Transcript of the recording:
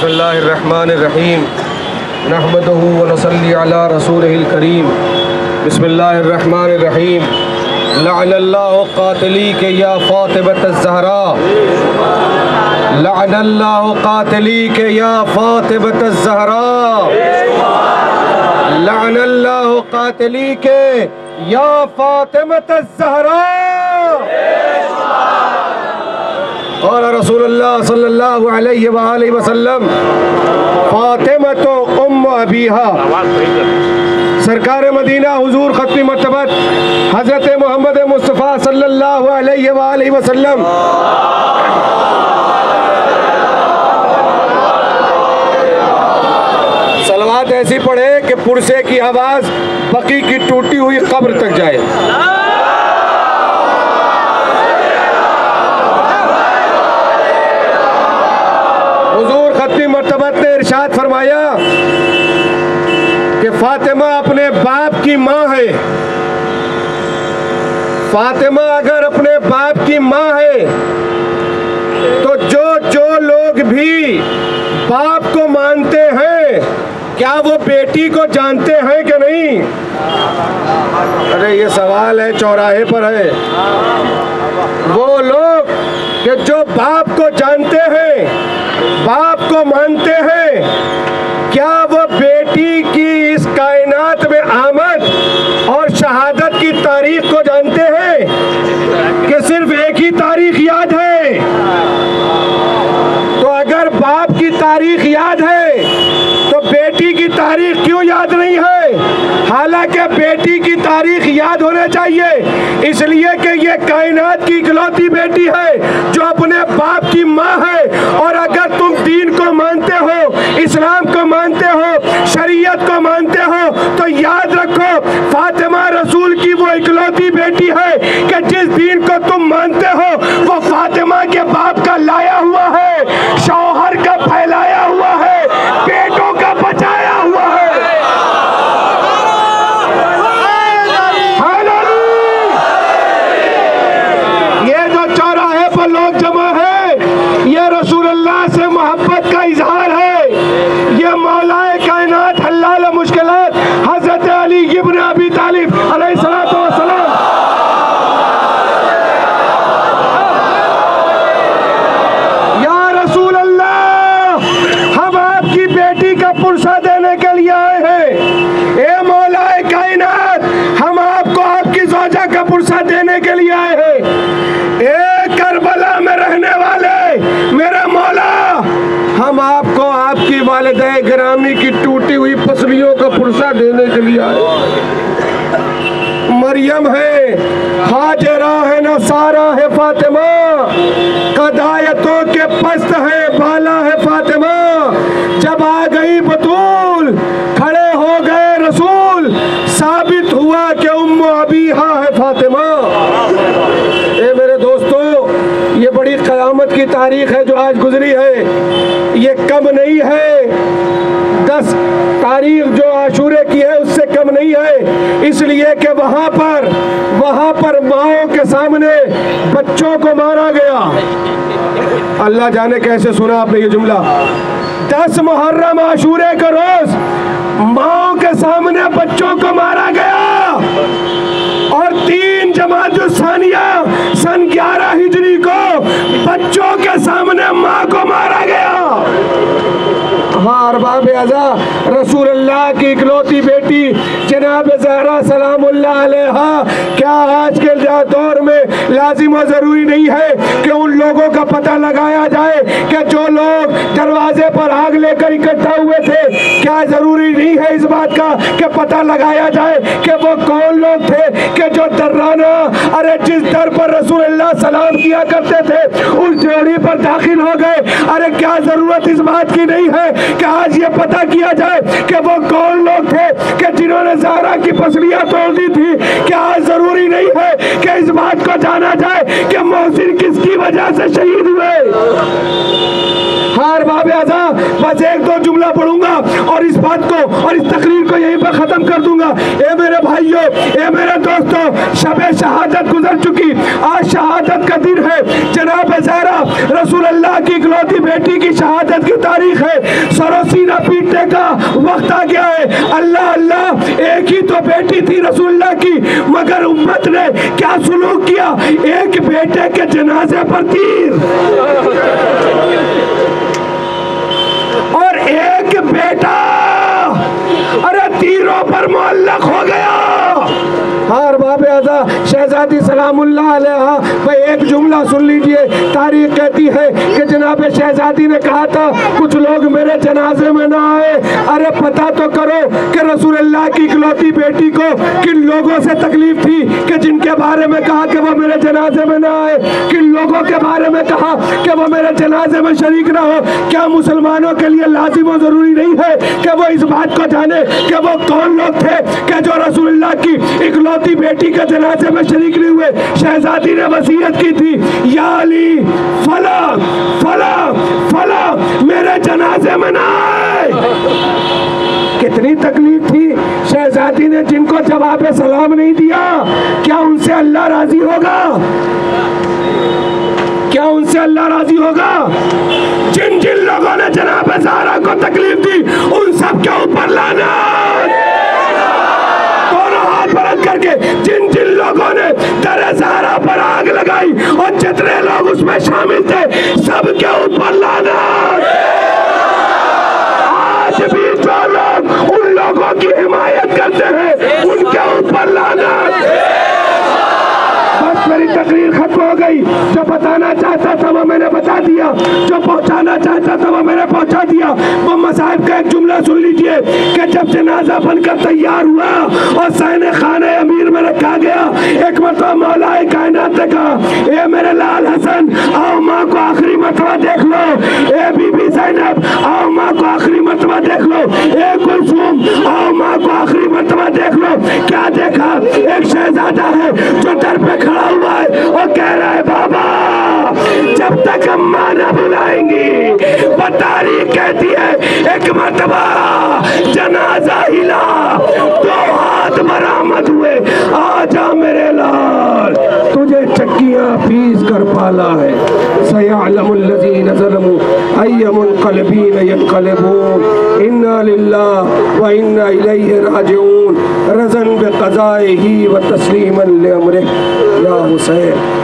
بسم الله الرحمن الرحيم نحمده ونصلي على رسوله الكريم بسم الله الرحمن الرحيم لعن الله قاتليك يا فاطمة الزهراء لعن الله قاتليك يا فاطمة الزهراء لعن الله قاتليك يا فاطمة الزهراء قال رسول الله صلى الله عليه وآله وسلم فاطمة أم أبيها سرکار مدینہ حضور ختم مرتبت حضرت محمد مصطفیٰ صلی اللہ علیہ وآلہ وسلم۔ سلوات ایسی پڑھے کہ پرسے کی آواز، بقی کی ٹوٹی ہوئی قبر تک جائے۔ ارشاد فرمایا کہ فاطمہ اپنے باپ کی ماں ہے۔ فاطمہ اگر اپنے باپ کی ماں ہے، تو جو جو لوگ بھی باپ کو مانتے ہیں، کیا وہ بیٹی کو جانتے ہیں کہ نہیں؟ ارے، یہ سوال ہے، چوراہے پر ہے۔ وہ لوگ کہ جو باپ کو جانتے ہیں، باپ کو مانتے صرف ایک ہی تاریخ یاد ہے۔ تو اگر باپ کی تاریخ یاد ہے، تو بیٹی کی تاریخ کیوں یاد نہیں ہے؟ حالانکہ بیٹی کی تاریخ یاد ہونے چاہیے۔ اس لیے کہ یہ کائنات کی اکلوتی بیٹی ہے جو اپنے باپ کی ماں ہے اور اگر تم دین کو مانتے ہو اسلام کو مانتے ہو شریعت کو مانتے ہو تو یاد رکھو فاطمہ رسول کی وہ اکلوتی بیٹی ہے کہ جس دین کو تم مانتے ہو وہ فاطمہ کے باپ کا لایا ہوا مریم ہے۔ حاجرہ ہے نصارہ ہے فاطمہ۔ قدایتوں کے پست ہے، بالا ہے فاطمہ۔ جب آ گئی بطول، کھڑے ہو گئے رسول۔ ثابت ہوا کہ ام ابیہا ہے فاطمہ۔ اے میرے دوستو، یہ بڑی قیامت کی تاریخ ہے جو آج گزری ہے۔ یہ کم نہیں ہے۔ دس اس لیے کہ وہاں پر وہاں پر ماؤں کے سامنے بچوں کو مارا گیا۔ اللہ جانے کیسے سنا آپ نے یہ جملہ؟ دس محرم عاشورے کا روز ماؤں کے سامنے بچوں کو مارا گیا۔ اور تین جماعت ثانیہ سن گیارہ ہجری کو بچوں کے سامنے ماں کو مارا گیا۔ ہاں ارباب ازا رسول اللہ کی اکلوتی بیٹی جناب زہرا سلام اللہ علیہ کیا آج کے دور میں لازم و ضروری نہیں ہے کہ ان لوگوں کا پتہ لگایا جائے کہ جو لوگ دروازے پر آگ لے کر اکٹھا ہوئے تھے، کیا ضروری نہیں ہے اس بات کا کہ پتہ لگایا جائے کہ وہ کون لوگ تھے، کہ جو درانہ، ارے جس در پر رسول اللہ سلام کیا کرتے تھے، اس ڈیوڑی پر داخل ہو گئے۔ ارے کیا ضرورت اس بات کی نہیں ہے کہ آج آج یہ پتہ کیا جائے کہ وہ کون لوگ تھے کہ جنہوں نے زہرا کی پسلیاں توڑ دی تھی کہ آج ضروری نہیں ہے کہ اس بات کو جانا جائے کہ محسن کس کی وجہ سے شہید ہوئے؟ ہار باب ازا بس ایک دو جملہ پڑھوں گا اور اس بات کو اور اس تقریب کو یہیں پر ختم کر دوں گا۔ اے میرے بھائیوں اے میرے دوستوں شب شہادت گزر چکی۔ آج شہادت کا دن ہے۔ جناب زہرا، رسول اللہ کی اکلوتی بیٹی کی شہادت کی تاریخ ہے۔ سرو سینہ پیٹنے کا وقت آ گیا ہے۔ اللہ اللہ، ایک ہی تو بیٹی تھی رسول اللہ کی۔ مگر امت نے کیا سلوک کیا؟ ایک بیٹے کے جنازے پر تیر۔ اور ایک معلق ہو گیا۔ ہار شہزادی سلام اللہ علیہ بھئی ایک جملہ سن لیجیے۔ تاریخ کہتی ہے کہ جناب شہزادی نے کہا تھا، کچھ لوگ میرے جنازے میں نہ آئے۔ ارے پتا تو کرو کہ رسول اللہ کی اکلوتی بیٹی کو کن لوگوں سے تکلیف تھی کہ جن کے بارے میں کہا کہ وہ میرے جنازے میں نہ آئے۔ کن لوگوں کے بارے میں کہا کہ وہ میرے جنازے میں شریک نہ ہو۔ کیا مسلمانوں کے لیے لازم و ضروری نہیں ہے کہ وہ اس بات کو جانے کہ وہ کون لوگ تھے کہ جو رسول اللہ کی اکلوتی بیٹی کے جنازے میں شریک نہیں ہوئے، شہزادی نے وسیعت کی تھی، یا علی فلا فلا فلا میرے جنازے میں نہ آئے۔ کتنی تکلیف تھی، شہزادی نے جن کو جواب سلام نہیں دیا، کیا ان سے اللہ راضی ہوگا؟ کیا ان سے اللہ راضی ہوگا؟ جن بتانا چاہتا تھا وہ میں نے بتا دیا۔ جو پہنچانا چاہتا تھا وہ میں نے پہنچا دیا۔ وہ مصاحب کا ایک جملہ سن لیجیے کہ جب جنازہ بن کر تیار ہوا اور سین خانہ امیر میں رکھا گیا، ایک مرتبہ مولا کائنات نے کہا، اے میرے لال حسن، آؤ ماں کو آخری مرتبہ دیکھ لو۔ اے بی بی زینب، آؤ ماں کو آخری مرتبہ دیکھ لو۔ اے کلثوم، آؤ ماں کو آخری مرتبہ دیکھ لو۔ کیا دیکھا؟ ایک شہزادہ ہے جو در پہ کھڑا ہوا جب تک اماں نہ بلائیں گی۔ وہ تاریخ کہتی ہے، ایک مرتبہ جنازہ ہلا، دو ہاتھ مرامت ہوئے۔ آجا میرے لال، تجھے چکیاں پیس کر پالا ہے۔ سیعلم الذین ظلموا ایم القلبین ینقلبون۔ انا للہ و انا الیہ راجعون۔ رزن بقضائه و تسلیما لامرہ۔ یا حسین